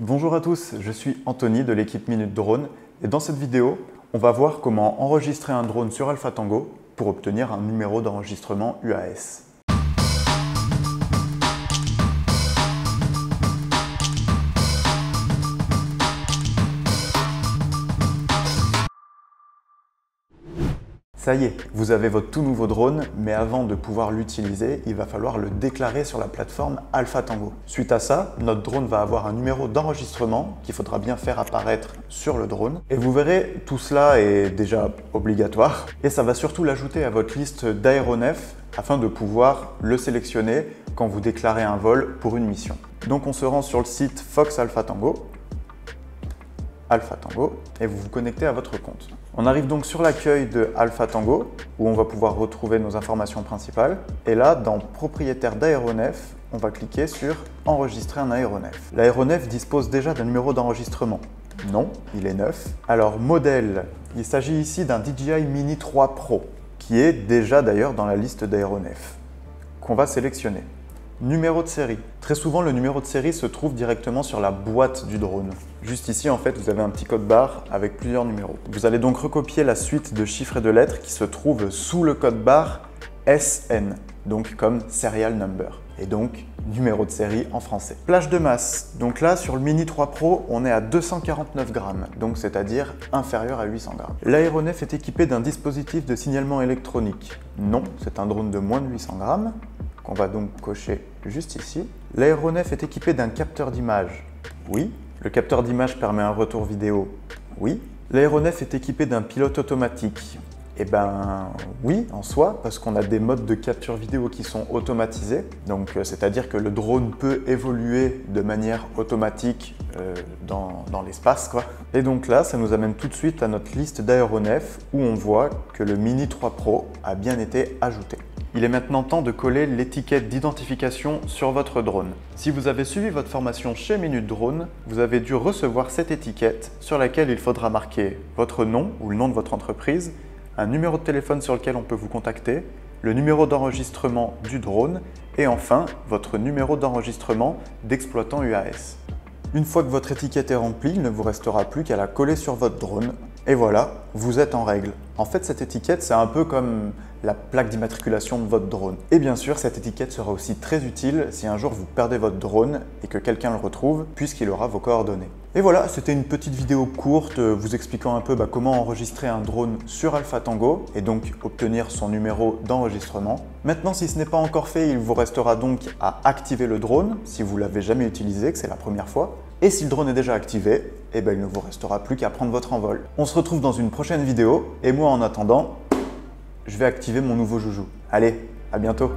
Bonjour à tous, je suis Anthony de l'équipe Minute Drone et dans cette vidéo, on va voir comment enregistrer un drone sur Alpha Tango pour obtenir un numéro d'enregistrement UAS. Ça y est, vous avez votre tout nouveau drone, mais avant de pouvoir l'utiliser, il va falloir le déclarer sur la plateforme Alpha Tango. Suite à ça, notre drone va avoir un numéro d'enregistrement qu'il faudra bien faire apparaître sur le drone. Et vous verrez, tout cela est déjà obligatoire. Et ça va surtout l'ajouter à votre liste d'aéronefs afin de pouvoir le sélectionner quand vous déclarez un vol pour une mission. Donc on se rend sur le site Fox Alpha Tango Alpha Tango et vous vous connectez à votre compte. On arrive donc sur l'accueil de Alpha Tango où on va pouvoir retrouver nos informations principales. Et là, dans Propriétaire d'aéronef, on va cliquer sur Enregistrer un aéronef. L'aéronef dispose déjà d'un numéro d'enregistrement. Non, il est neuf. Alors, modèle, il s'agit ici d'un DJI Mini 3 Pro qui est déjà d'ailleurs dans la liste d'aéronefs qu'on va sélectionner. Numéro de série. Très souvent, le numéro de série se trouve directement sur la boîte du drone. Juste ici, en fait, vous avez un petit code barre avec plusieurs numéros. Vous allez donc recopier la suite de chiffres et de lettres qui se trouve sous le code barre SN, donc comme serial number, et donc numéro de série en français. Plage de masse. Donc là, sur le Mini 3 Pro, on est à 249 grammes, donc c'est-à-dire inférieur à 800 grammes. L'aéronef est équipé d'un dispositif de signalement électronique. Non, c'est un drone de moins de 800 grammes qu'on va donc cocher juste ici. L'aéronef est équipé d'un capteur d'image. Oui. Le capteur d'image permet un retour vidéo. Oui. L'aéronef est équipé d'un pilote automatique. Eh ben oui, en soi, parce qu'on a des modes de capture vidéo qui sont automatisés. Donc euh, c'est-à-dire que le drone peut évoluer de manière automatique euh, dans, l'espace. quoi. Et donc là, ça nous amène tout de suite à notre liste d'aéronefs où on voit que le Mini 3 Pro a bien été ajouté. Il est maintenant temps de coller l'étiquette d'identification sur votre drone. Si vous avez suivi votre formation chez Minute Drone, vous avez dû recevoir cette étiquette sur laquelle il faudra marquer votre nom ou le nom de votre entreprise, un numéro de téléphone sur lequel on peut vous contacter, le numéro d'enregistrement du drone et enfin votre numéro d'enregistrement d'exploitant UAS. Une fois que votre étiquette est remplie, il ne vous restera plus qu'à la coller sur votre drone et voilà, vous êtes en règle. En fait, cette étiquette, c'est un peu comme la plaque d'immatriculation de votre drone. Et bien sûr, cette étiquette sera aussi très utile si un jour vous perdez votre drone et que quelqu'un le retrouve, puisqu'il aura vos coordonnées. Et voilà, c'était une petite vidéo courte euh, vous expliquant un peu bah, comment enregistrer un drone sur Alpha Tango et donc obtenir son numéro d'enregistrement. Maintenant, si ce n'est pas encore fait, il vous restera donc à activer le drone si vous l'avez jamais utilisé, que c'est la première fois. Et si le drone est déjà activé, eh ben, il ne vous restera plus qu'à prendre votre envol. On se retrouve dans une prochaine vidéo et moi en attendant, je vais activer mon nouveau joujou. Allez, à bientôt